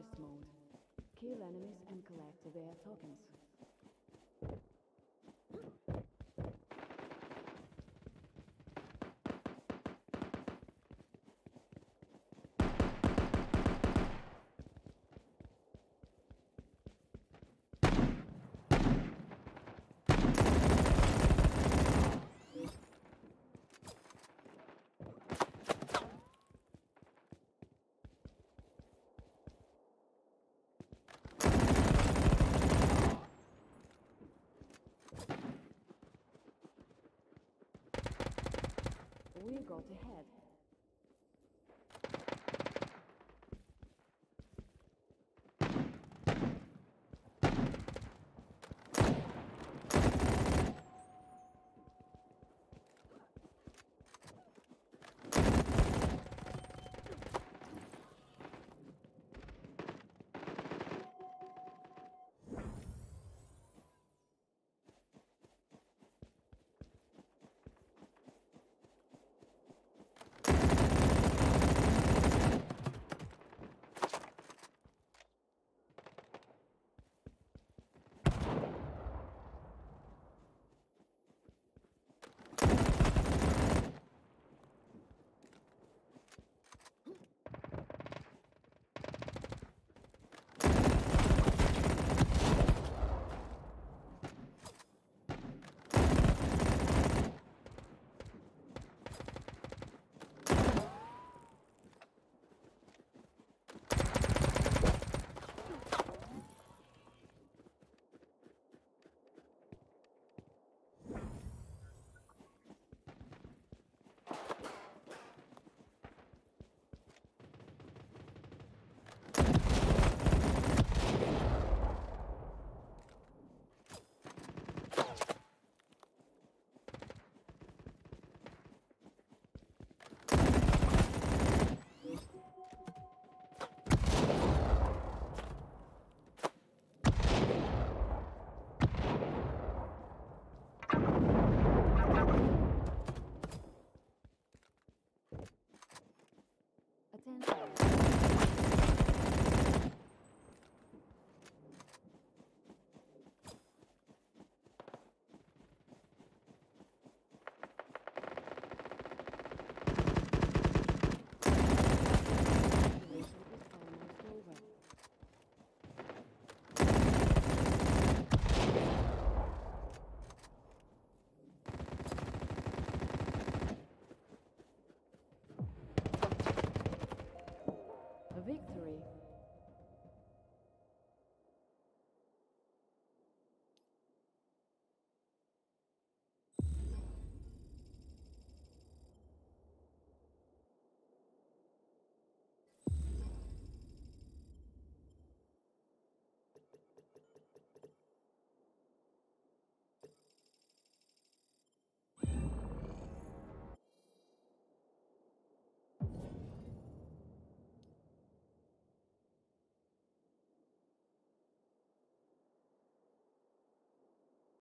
Harvest mode. Kill enemies and collect their tokens. We got ahead.